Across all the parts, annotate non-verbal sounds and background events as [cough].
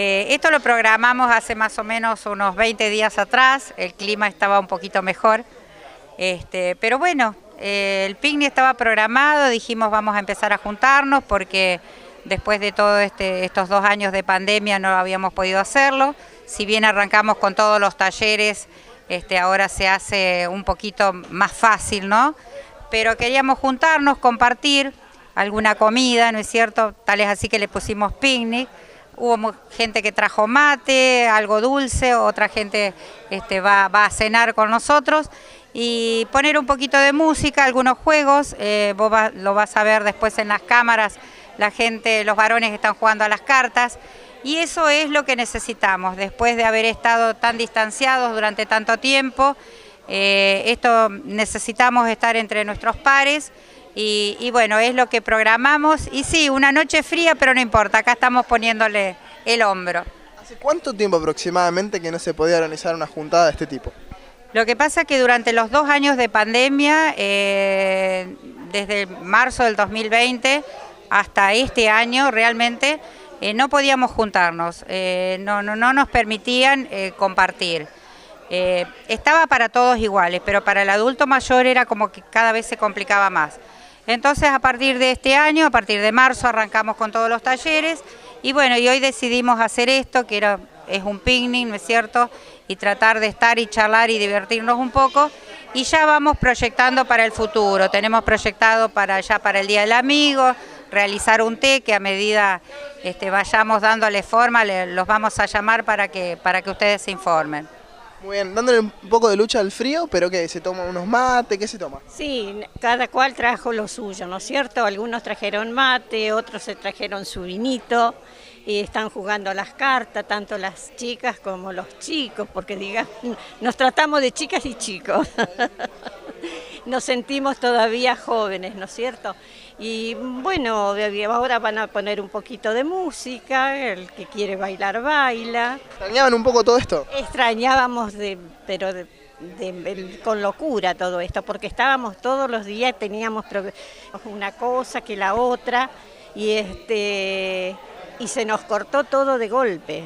Eh, esto lo programamos hace más o menos unos 20 días atrás, el clima estaba un poquito mejor, este, pero bueno, eh, el picnic estaba programado, dijimos vamos a empezar a juntarnos porque después de todos este, estos dos años de pandemia no habíamos podido hacerlo, si bien arrancamos con todos los talleres, este, ahora se hace un poquito más fácil, ¿no? Pero queríamos juntarnos, compartir alguna comida, ¿no es cierto? Tal es así que le pusimos picnic. Hubo gente que trajo mate, algo dulce, otra gente este, va, a cenar con nosotros y poner un poquito de música, algunos juegos, eh, vos lo vas a ver después en las cámaras, la gente, los varones están jugando a las cartas y eso es lo que necesitamos después de haber estado tan distanciados durante tanto tiempo. Eh, esto necesitamos estar entre nuestros pares y, bueno, es lo que programamos. Y sí, una noche fría, pero no importa, acá estamos poniéndole el hombro. ¿Hace cuánto tiempo aproximadamente que no se podía organizar una juntada de este tipo? Lo que pasa es que durante los dos años de pandemia, eh, desde marzo del 2020 hasta este año, realmente eh, no podíamos juntarnos, eh, no, no, no, nos permitían compartir. estaba para todos iguales, pero para el adulto mayor era como que cada vez se complicaba más. Entonces a partir de este año, a partir de marzo arrancamos con todos los talleres y bueno, y hoy decidimos hacer esto, que era, es un picnic, ¿no es cierto? Y tratar de estar y charlar y divertirnos un poco y ya vamos proyectando para el futuro, tenemos proyectado para ya para el Día del Amigo, realizar un té que a medida este, vayamos dándole forma, los vamos a llamar para que, para que ustedes se informen. Muy bien, dándole un poco de lucha al frío, pero ¿qué? ¿Se toma unos mates? ¿Qué se toma? Sí, cada cual trajo lo suyo, ¿no es cierto? Algunos trajeron mate, otros se trajeron su vinito y están jugando las cartas, tanto las chicas como los chicos, porque digamos, [laughs] nos tratamos de chicas y chicos. [laughs] nos sentimos todavía jóvenes, ¿no es cierto? Y bueno, ahora van a poner un poquito de música, el que quiere bailar baila. ¿Extrañaban un poco todo esto? Extrañábamos, de, pero con locura todo esto, porque estábamos todos los días, teníamos una cosa que la otra, y, este, y se nos cortó todo de golpe,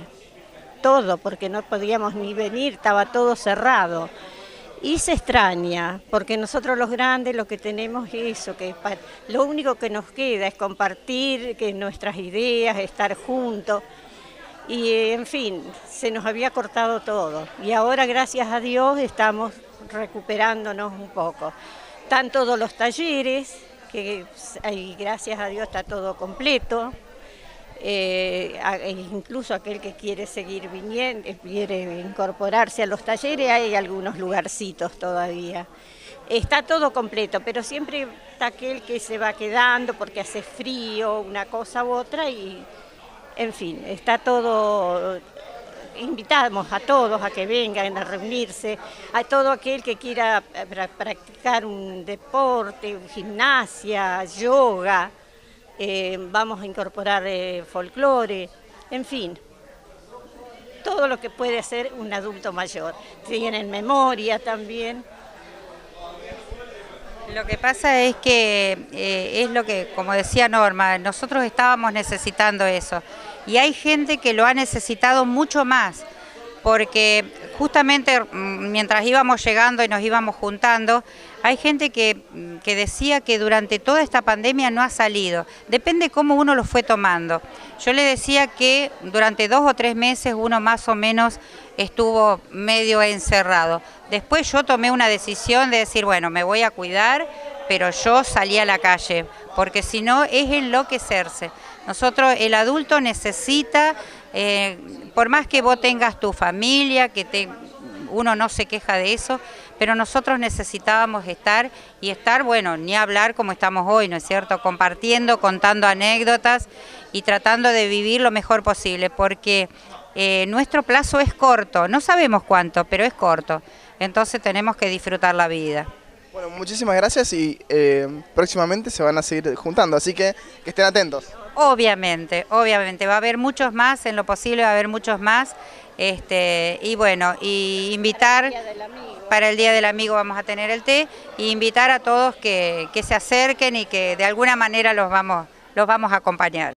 todo, porque no podíamos ni venir, estaba todo cerrado. Y se extraña, porque nosotros los grandes lo que tenemos es eso, que lo único que nos queda es compartir que nuestras ideas, estar juntos. Y en fin, se nos había cortado todo. Y ahora, gracias a Dios, estamos recuperándonos un poco. Están todos los talleres, que gracias a Dios está todo completo. Eh, e incluso aquel que quiere seguir viniendo, eh, quiere incorporarse a los talleres, hay algunos lugarcitos todavía. Está todo completo, pero siempre está aquel que se va quedando porque hace frío, una cosa u otra, y en fin, está todo invitamos a todos a que vengan a reunirse, a todo aquel que quiera eh, practicar un deporte, gimnasia, yoga, eh, vamos a incorporar eh, folclore, en fin, todo lo que puede hacer un adulto mayor. Tienen memoria también. Lo que pasa es que eh, es lo que, como decía Norma, nosotros estábamos necesitando eso. Y hay gente que lo ha necesitado mucho más, porque justamente mm, mientras íbamos llegando y nos íbamos juntando, hay gente que, mm, que, decía que durante toda esta pandemia no ha salido. Depende cómo uno lo fue tomando. Yo le decía que durante dos o tres meses uno más o menos estuvo medio encerrado. Después yo tomé una decisión de decir, bueno, me voy a cuidar, pero yo salí a la calle, porque si no es enloquecerse. Nosotros, el adulto necesita, eh, por más que vos tengas tu familia, que te, uno no se queja de eso, pero nosotros necesitábamos estar y estar, bueno, ni hablar como estamos hoy, ¿no es cierto? Compartiendo, contando anécdotas y tratando de vivir lo mejor posible, porque eh, nuestro plazo es corto, no sabemos cuánto, pero es corto, entonces tenemos que disfrutar la vida. Bueno, muchísimas gracias y eh, próximamente se van a seguir juntando, así que que estén atentos. Obviamente, obviamente, va a haber muchos más, en lo posible va a haber muchos más. Este, y bueno, y invitar, para el Día del Amigo vamos a tener el té, y invitar a todos que, que se acerquen y que de alguna manera los vamos, los vamos a acompañar.